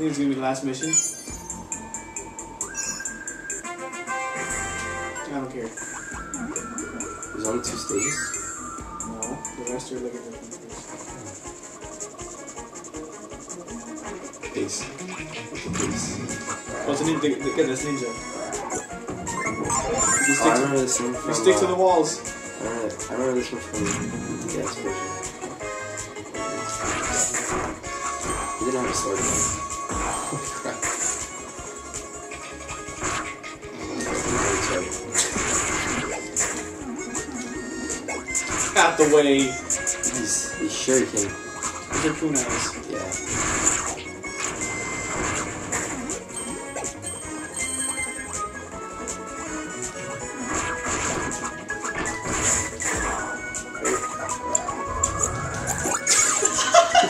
think it's gonna be the last mission. I don't care. There's only two stages. No, the rest are like a different place. Base. Base. Oh, a ninja. Get get this ninja. You Oh, I stick, to, this one from. you stick to uh, the walls. I remember, I remember this one from the X version. He didn't have a sword though. The way. He's, he's are kunais. Yeah.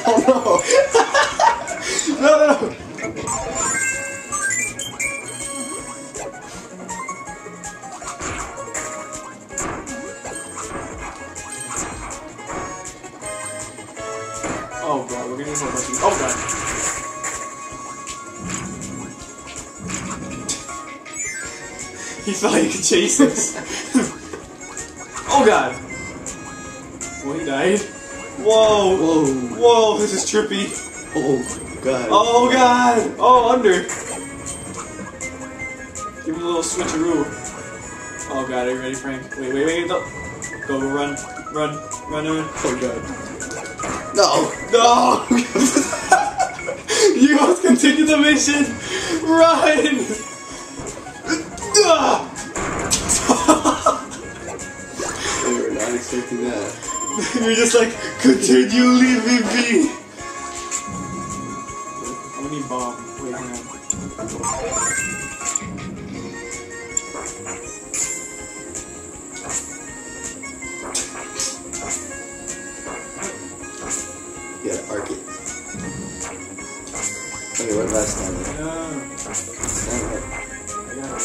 oh Oh gonna need more. Oh god. he thought he could chase us. oh god. Well, he died. Whoa. Whoa! Whoa, this is trippy. Oh god. Oh god! Oh, under! Give him a little switcheroo. Oh god, are you ready, Frank? Wait, wait, wait, no. Go, run, run, run, run. Oh god. No! No! you must continue the mission! Run! Ah! We were not expecting that. You're just like, continue, leave me be! I'm gonna need bomb. Wait, hang on. Okay, what it, I got it.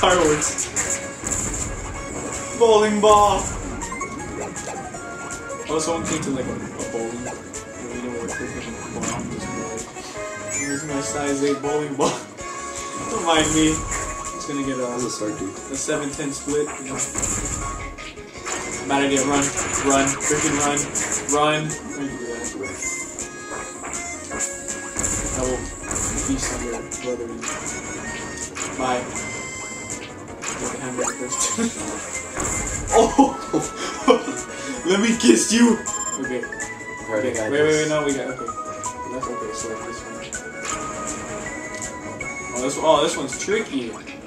Fireworks. Bowling ball. Oh, someone came to like a, a bowling could bomb just here's my size 8 bowling ball. Don't mind me. It's gonna get uh, a a dude. a 7-10 split. You know. Bad idea. Run, run, freaking run, run. Why did do that? I will feast on your brethren. Bye. Get the hamburger first. oh! Let me kiss you! Okay. Okay, wait, wait, wait, no, we got, okay. That's okay, so this one. Oh, this, oh, this one's tricky. Okay.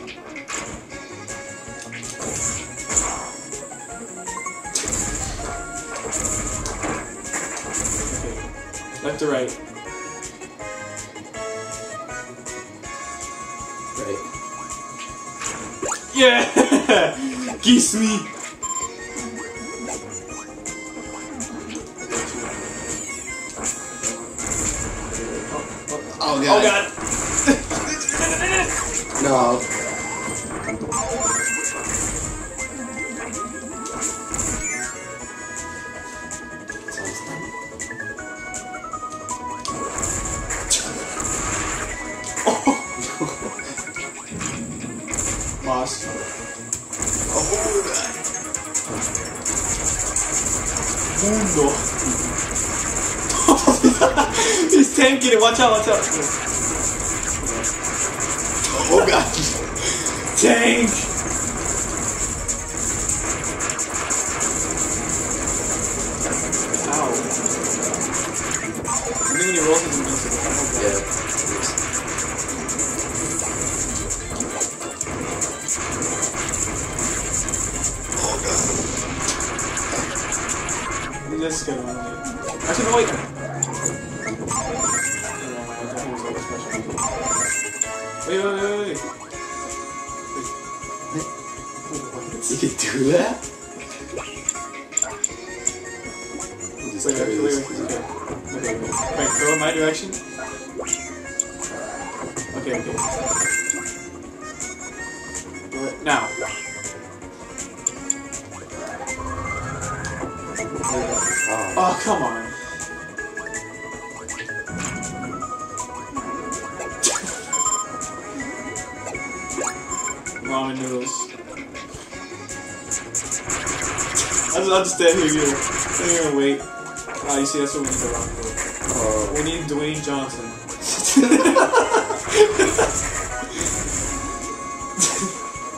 Left to right. Right. Yeah! Kiss me! Mundo. He's tanking it. Watch out, watch out. Oh god. Tank! Ow. I when he rolls his invincible. Yeah. Wait, wait, wait, wait, wait. You can do that? Wait, wait, wait, wait, okay. Okay, wait. Frank, throw in my direction. Okay, okay. Now. Oh, Oh, come on. Noodles. I'll just, I'll just stand here, here. Stand here and wait. Ah, you see, that's what we need for. oh. We need Dwayne Johnson.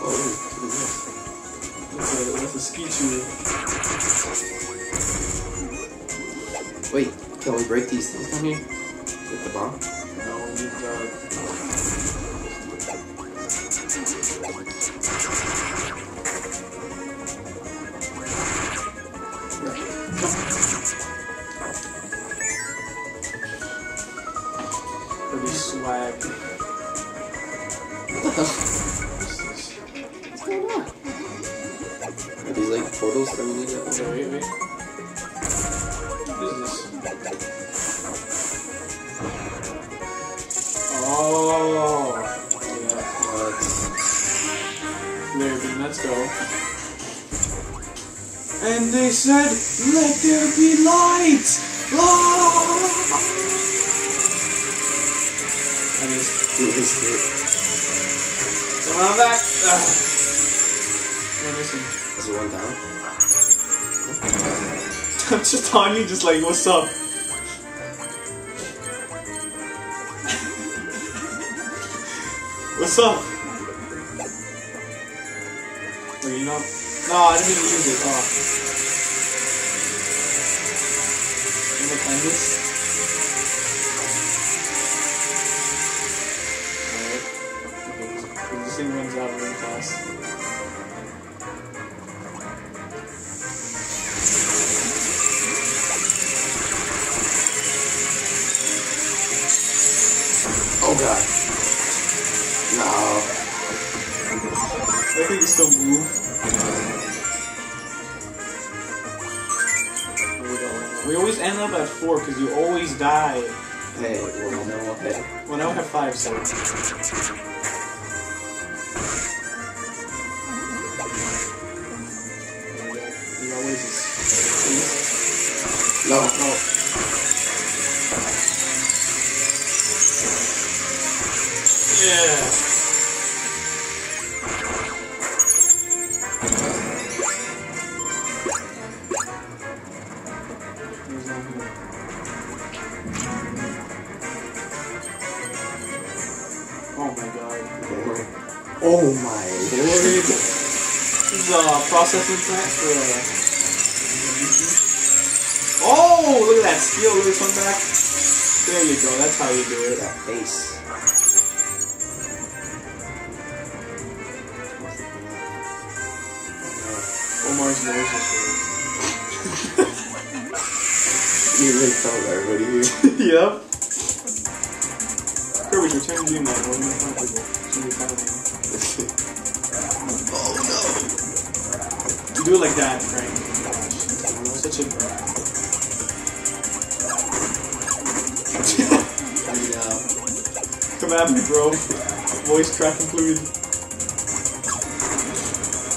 Oh? That's a, that's a ski. Wait, can we break these things down here? With the bomb? No, we need uh, What the hell? What's going on? Are these like portals that we need to Okay, open? wait, wait. What is this? Oh, yeah. What? There, then let's go. And they said, "Let there be light." Ah! I just Dude, this is on back. Ah. What is it? Is it one down? I'm just on you, just like, what's up? what's up? Wait, you know? No, I didn't even use it. Oh. You look like We always end up at four because you always die. Hey, well, no, okay. Well, now we have five, so. We always just. No. No. Oh my lord. This is a processing plant for uh, Oh, look at that steel really come back. There you go, that's how you do it. at that face. Omar's nose is You really felt everybody here. Yep. Kirby, return to you, man. What are you do it like that, Frank. Gosh. Such a Yeah. Come at me, bro. Voice crack included.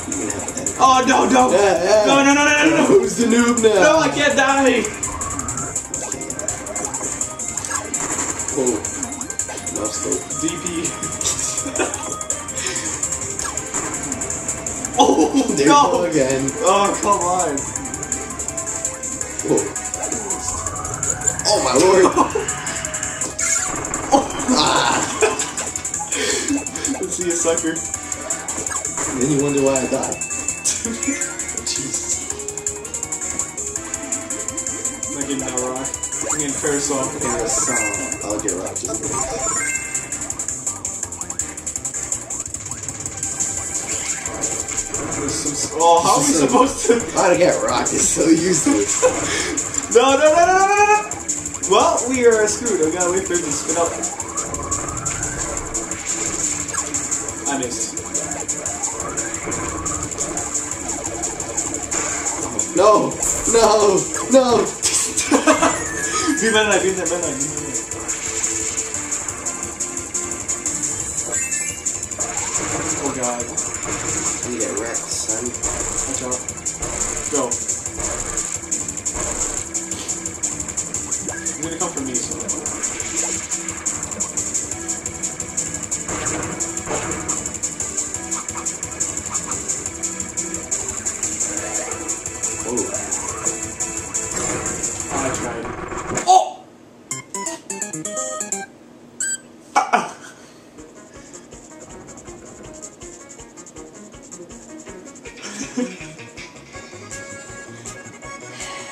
You're gonna have to edit. Oh no, no! Yeah, yeah. No, no, no, no, no, no! Who's the noob now? No, I can't die! oh There no! again. Oh come on! Whoa. Oh my lord. ah. Let's see you, sucker. And then you wonder why I died. Jesus. I'm not getting that rock. I'm getting parasol. Uh, I'll get rock just in case. There's some- Oh, how are we supposed to? How to get rock is so useless. No, no, no, no, no, no, no! Well, we are screwed. I gotta wait for it to spin up. I missed. No, no, no. Be man like, be man like, be man like. God. You son. Watch out. Go.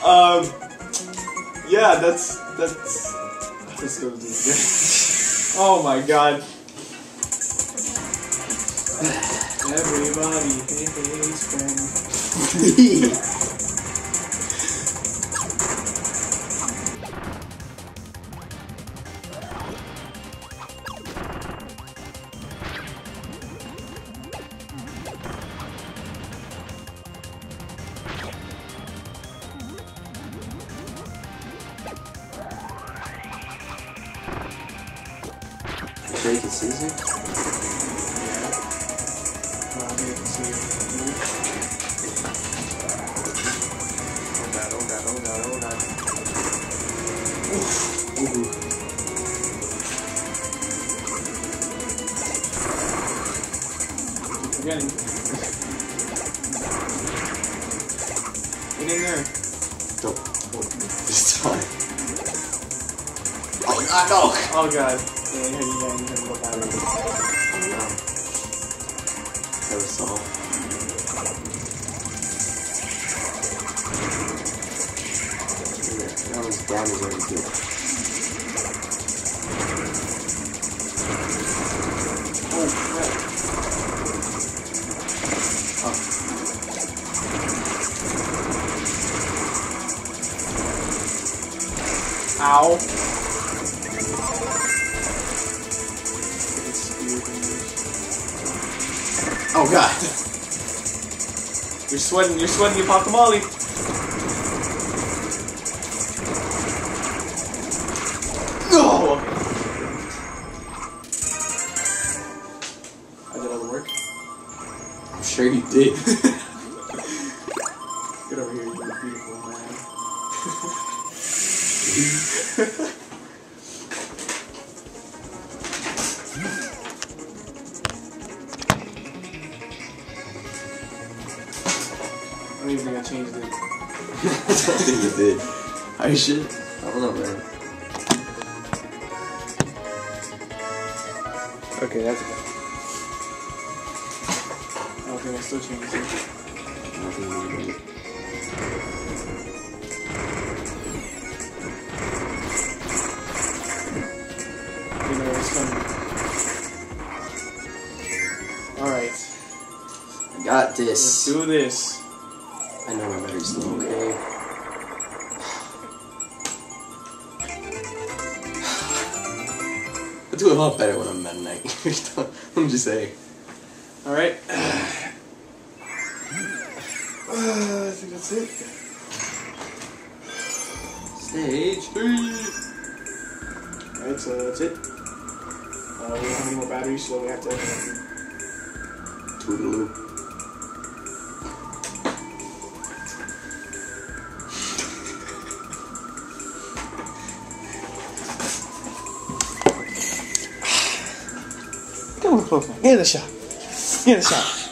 Um, yeah, that's that's. Let's go do this again. oh my god. Everybody hates Ben. Drake and Caesar? Yeah. Well, I didn't. Oh god, oh god, oh god, oh god. Ooh. Keep forgetting. Get in there. Don't. This time. Oh, God, no! Oh god. Yeah, you had, you that was damage already good. Oh crap. Ow. It's weird when you- Oh, God! You're sweating, you're sweating, you popped the molly. Sure you did. Get over here, you beautiful man. I don't even think I changed it. I don't think you did. Are you sure? I don't know, man. Okay, that's good. Don't I still changed it. I don't you know it's coming. Alright, I got let's this. do this. I know my battery's low, okay? I do a lot better when I'm Meta Knight. I'm just saying. Alright. that's it. Stage three. Alright, so that's it. Uh, we don't have any more batteries, so we have to. Toodaloo. Get a little closer. Get in the shot. Get in the shot.